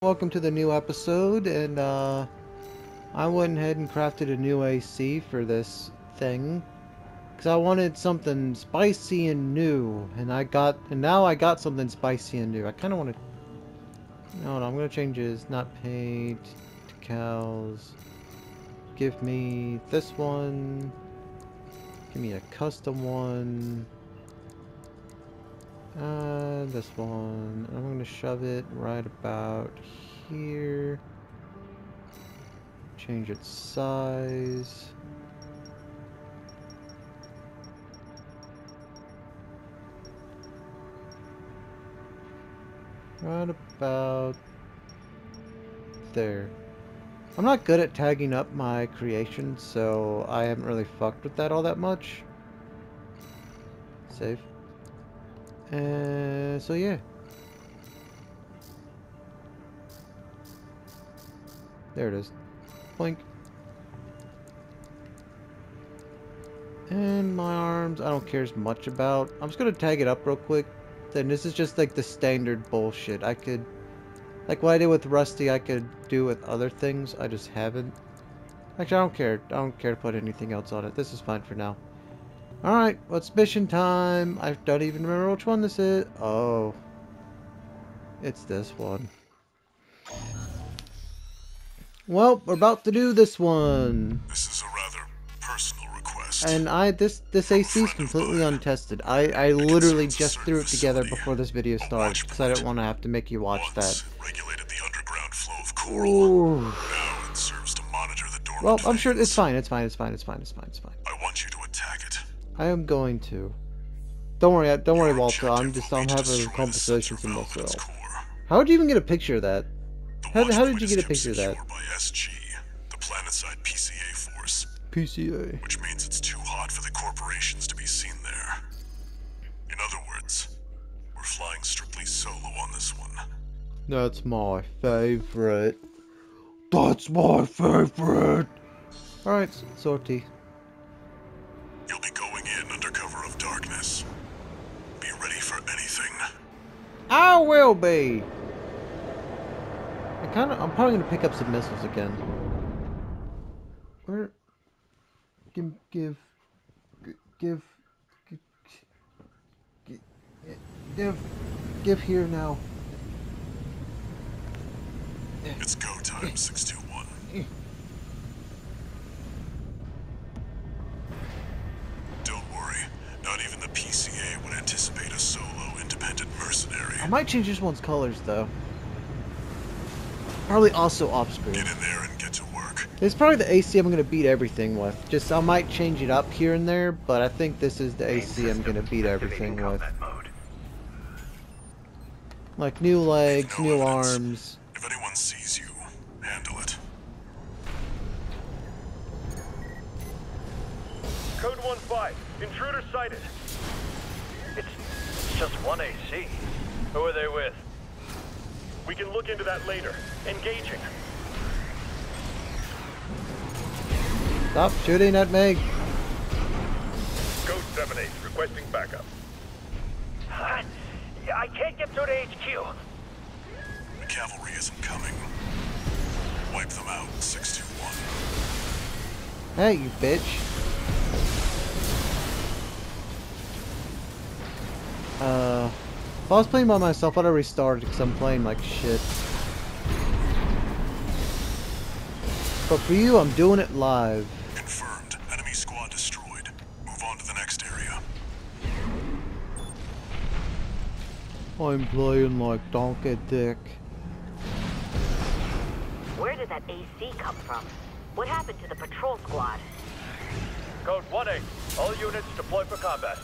Welcome to the new episode, and uh, I went ahead and crafted a new AC for this thing because I wanted something spicy and new, and I got, and now I got something spicy and new. I kind of want to. No, no, I'm gonna change his not paint decals. Give me this one. Give me a custom one. Uh, this one. I'm going to shove it right about here. Change its size. Right about there. I'm not good at tagging up my creations, so I haven't really fucked with that all that much. Save. Uh, so yeah. There it is. Blink. And my arms, I don't care as much about. I'm just gonna tag it up real quick. Then this is just like the standard bullshit. I could, like what I did with Rusty, I could do with other things. I just haven't. Actually, I don't care. I don't care to put anything else on it. This is fine for now. Alright, what's mission time? I don't even remember which one this is. Oh. It's this one. Well, we're about to do this one. This is a rather personal request. And I this this AC is completely untested. I I literally just threw it together before this video started because I didn't want to have to make you watch that. regulated the underground flow of coral. Ooh. Now it serves to monitor the dormant Well, I'm sure it's fine. It's fine. It's fine. It's fine. It's fine. It's fine. I want you to attack it. I am going to. Don't worry. Don't worry, Walter. I'm just I'm having conversations with valve at its myself. How would you even get a picture of that? How- how did you get a picture of that? by SG, the planetside PCA force, PCA. which means it's too hot for the corporations to be seen there. In other words, we're flying strictly solo on this one. That's my favorite. That's my favorite. Alright, sortie. You'll be going in under cover of darkness. Be ready for anything. I will be. I kind of. I'm probably gonna pick up some missiles again. Where? Give, give, give, give, give here now. It's go time, 621. Not even the PCA would anticipate a solo independent mercenary. I might change this one's colors though. Probably also off screen. Get in there and get to work. It's probably the AC I'm gonna beat everything with. Just I might change it up here and there, but I think this is the AC I'm gonna beat everything with. Like new legs, no new evidence. arms. If anyone sees you, handle it. Code 1-5. Intruder sighted. It's just one AC. Who are they with? We can look into that later. Engaging. Stop shooting at me. Code 7-8. Requesting backup. I can't get through to HQ. The cavalry isn't coming. Wipe them out, 621. Hey, you bitch. Uh, if I was playing by myself, I'd have restarted because I'm playing like shit. But for you, I'm doing it live. Confirmed. Enemy squad destroyed. Move on to the next area. I'm playing like Donkey Dick. Where did that AC come from? What happened to the patrol squad? Code 1-8. All units deploy for combat.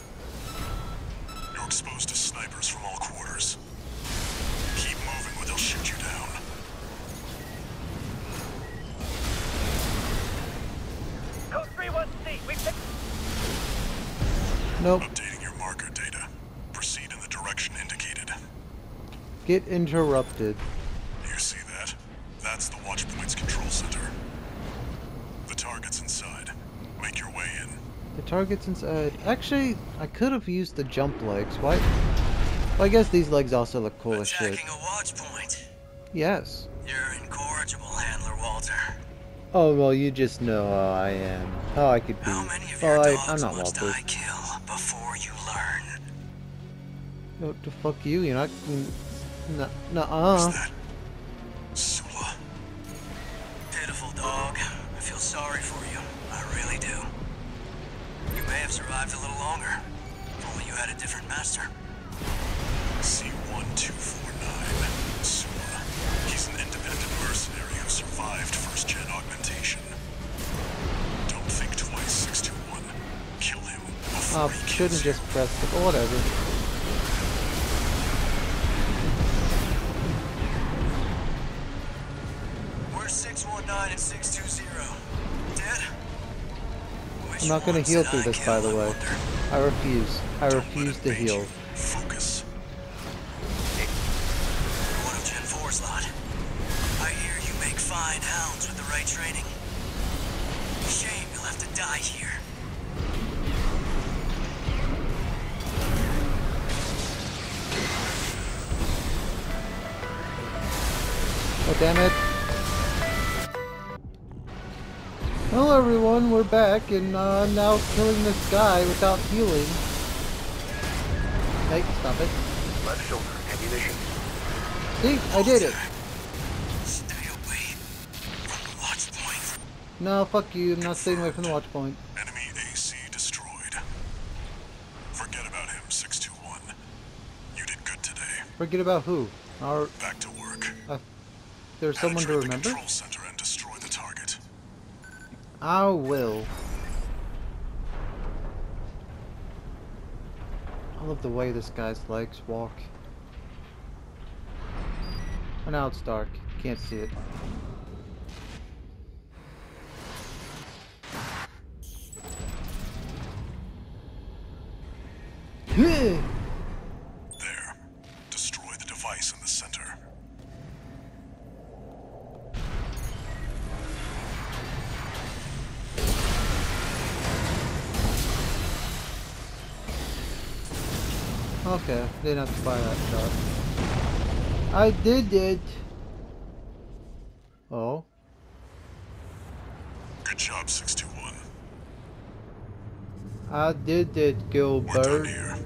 You're exposed to snipers from all quarters. Keep moving or they'll shoot you down. Code 3-1C. We picked... Nope. Updating your marker data. Proceed in the direction indicated. Get interrupted. You see that? That's the Watchpoint's control center. The target's inside. Make your way in. The target's inside. Actually, I could have used the jump legs. Why? Well, I guess these legs also look cool as shit. A watch point. Yes. You're incorrigible, Handler Walter. Oh, well, you just know how I am. How I could be. How many of Well, I, dogs I'm not Walter. I kill before you learn? What the fuck you? You're not... Nuh Who's uh. Survived a little longer. If only you had a different master. C1249. Sulla. He's an independent mercenary who survived first gen augmentation. Don't think twice, 621. Kill him before I he shouldn't just press the... Whatever. I'm not gonna heal through this, by the way. I refuse. I Don't refuse to heal. Focus. One of Gen 4's lot. I hear you make fine hounds with the right training. Shame you'll have to die here. Oh, damn it. Hello, everyone. We're back, and uh, now killing this guy without healing. Hey, stop it. Left shoulder, ammunition. See? I did it. Stay away from the watch point. No, fuck you. I'm not staying away from the watch point. Enemy AC destroyed. Forget about him, 621. You did good today. Forget about who. Or Back to work. there's someone to remember? control center and destroy the target. I will. I love the way this guy's legs walk. Oh, now it's dark. Can't see it. There. Okay, didn't have to buy that shot. I did it! Oh, Good job, 621. I did it, Gilbert. We're done here.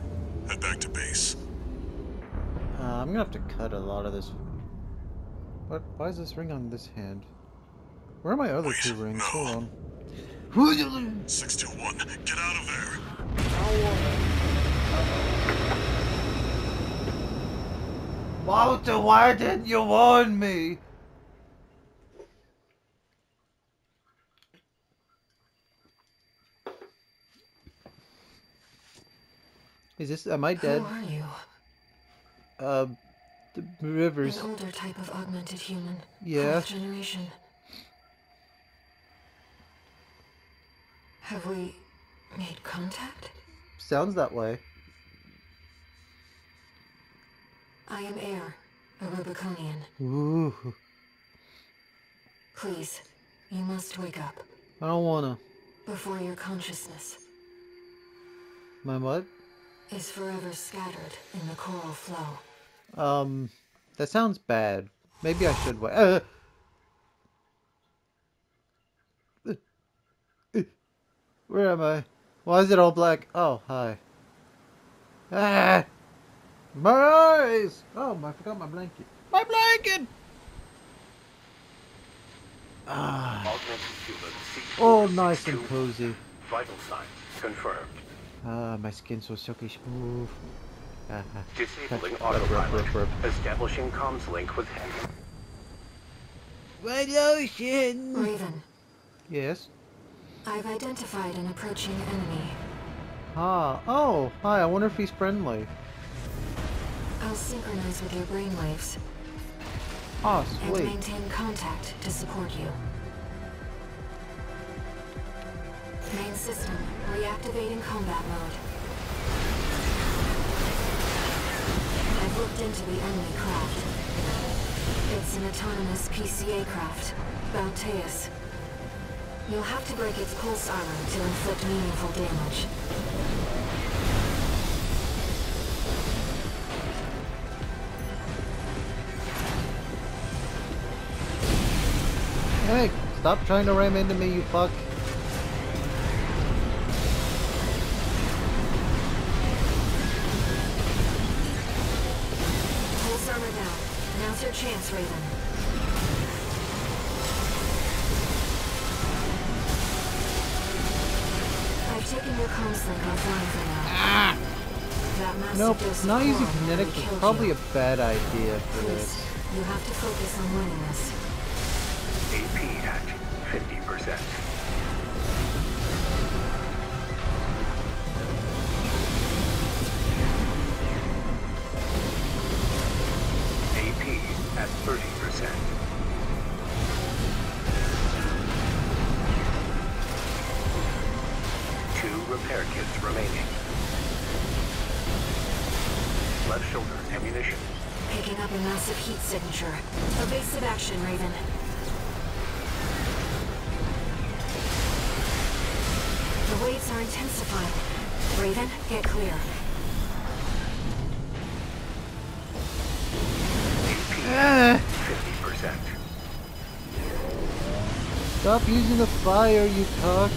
Head back to base. Uh, I'm gonna have to cut a lot of this. What? Why is this ring on this hand? Where are my other Wait, two rings? no. Hold on. 621, get out of there. Walter, why didn't you warn me? Is this? Am I dead? Who are you? Uh, the rivers. An older type of augmented human. Yeah. Fourth generation. Have we made contact? Sounds that way. I am Ayre, a Rubiconian. Ooh, Please, you must wake up I don't wanna. before your consciousness My what? is forever scattered in the coral flow. Um, that sounds bad. Maybe I should wait. Uh, where am I? Why is it all black? Oh, hi. Ah! My eyes! Oh, I forgot my blanket. My blanket! Ah. Augmented human C. Oh, nice and cozy. Vital signs confirmed. Ah, my skin's so silky smooth. Ah, ah. Disabling Rub, rub, autopilot. rub, rub. Establishing comms link with him. Red ocean! Raven, Yes? I've identified an approaching enemy. Ah, oh, hi, I wonder if he's friendly. I'll synchronize with your brainwaves Ah, and maintain contact to support you. Main system, reactivating combat mode. I've looked into the enemy craft. It's an autonomous PCA craft, Balteus. You'll have to break its pulse armor to inflict meaningful damage. Stop trying to ram into me, you fuck. Pulse armor down. Now's your chance, Raven. I've taken your comms link offline for now. Massive Nope, not using kinetic is probably you. a bad idea for Please, this. you have to focus on winning this. AP at 50%. AP at 30%. Two repair kits remaining. Left shoulder ammunition. Picking up a massive heat signature. Evasive action, Raven. Are intensifying. Raven, get clear. Ah, 50%. stop using the fire, you cock.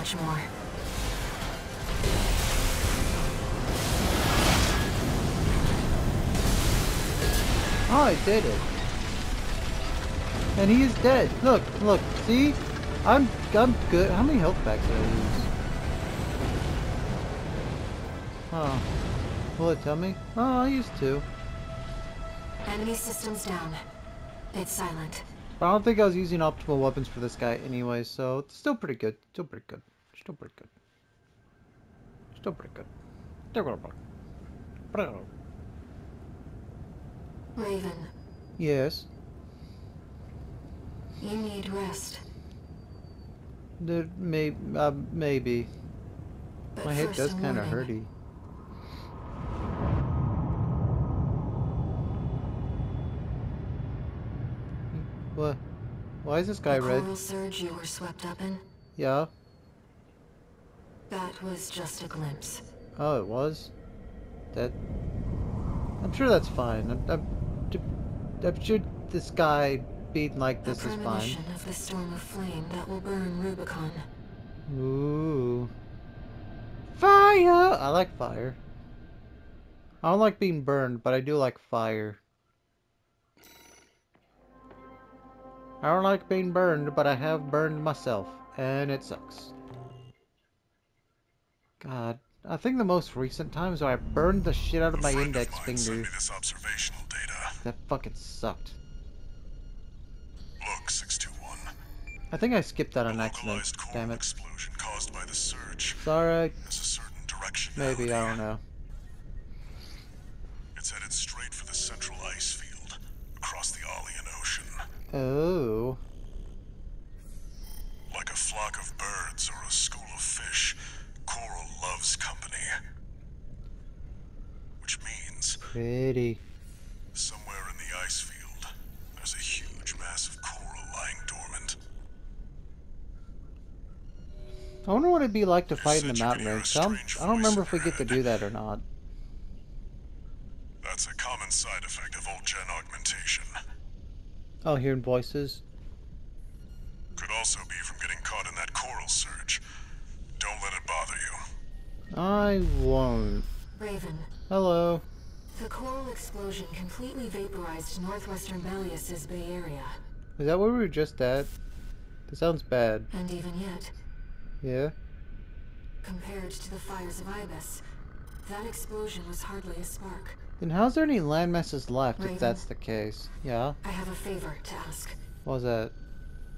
Much more. Oh, I did it. And he is dead. Look, look, see? I'm I'm good. How many health packs did I use? Oh. Will it tell me? Oh, I used two. Enemy systems down. It's silent. But I don't think I was using optimal weapons for this guy anyway, so it's still pretty good. Still pretty good. Still pretty good. Still pretty good. Still pretty good. Raven, Yes. you need rest. There may uh, maybe. But My head does kind of hurty. What? Why is this guy the red? coral surge you were swept up in, Yeah. That was just a glimpse. Oh, it was. That. I'm sure that's fine. I'm, I'm, I'm sure this guy being like this is fine. of the storm of flame that will burn Rubicon. Ooh. Fire! I like fire. I don't like being burned, but I do like fire. I don't like being burned, but I have burned myself, and it sucks. God, I think the most recent times where I burned the shit out of my A friend index of finger, me this observational data. that fucking sucked. Look, 621. I think I skipped that on accident. Damn it. explosion caused by the surge Sorry. has a certain direction. Maybe, I don't know. It's headed straight for the central ice field across the Alian Ocean. Oh. Like a flock of birds or a school of fish, coral loves company. Which means Pretty. somewhere in the ice field, there's a huge mass of coral lying dormant. I wonder what it'd be like to fight in the mountain could hear a range. I don't, I don't remember if we get to do that or not. That's a common side effect of old gen augmentation. Oh, hearing voices. Could also be from getting caught in that coral surge. Don't let it bother you. I won't. Raven, Hello. the coral explosion completely vaporized northwestern Belius's Bay Area. Is that where we were just at? That sounds bad. And even yet, Yeah? compared to the fires of Ibis, that explosion was hardly a spark. Then how's there any land masses left Raven. if that's the case? Yeah? I have a favor to ask. What was that?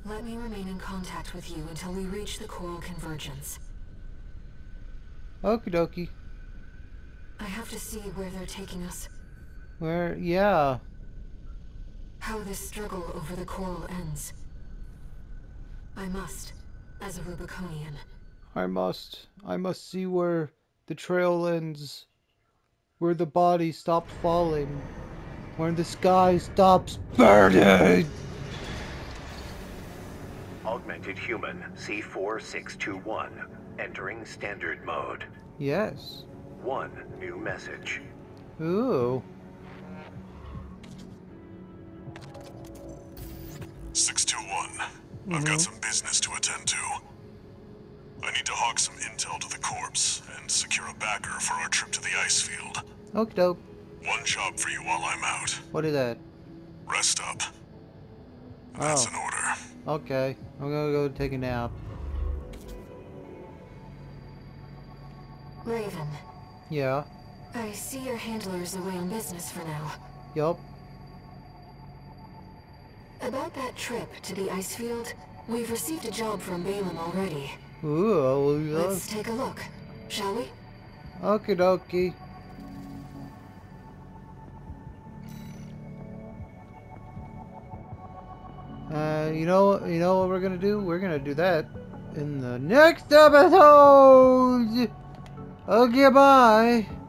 Let me remain in contact with you until we reach the coral convergence. Okie dokie. I have to see where they're taking us, Where? Yeah. how this struggle over the coral ends. I must, as a Rubiconian. I must. I must see where the trail ends. where the body stops falling, Where the sky stops burning. Augmented human C4621. Entering standard mode. Yes. One new message. Ooh. 621. I've got mm-hmm. some business to attend to. I need to hawk some intel to the corpse and secure a backer for our trip to the ice field. Okie doke. One job for you while I'm out. What is that? Rest up. Oh. That's Oh. an order. Okay. I'm gonna go take a nap. Raven, Yeah. I see your handler's away on business for now. Yup. About that trip to the ice field, we've received a job from Balam already. Ooh. Let's take a look, shall we? Okie dokie. Uh, you know, you know what we're gonna do? We're gonna do that in the next episode. Okay, bye.